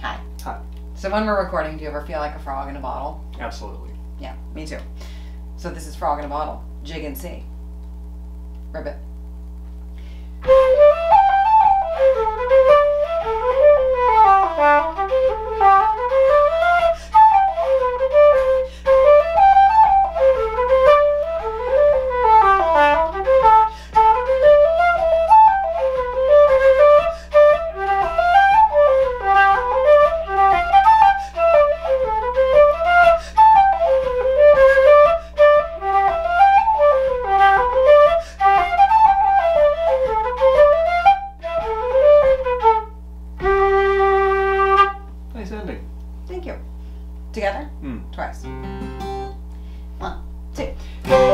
Hi. Hi. So when we're recording, do you ever feel like a frog in a bottle? Absolutely. Yeah, me too. So this is frog in a bottle. Jig in C. Ribbit. Together? Mm. Twice. One, two.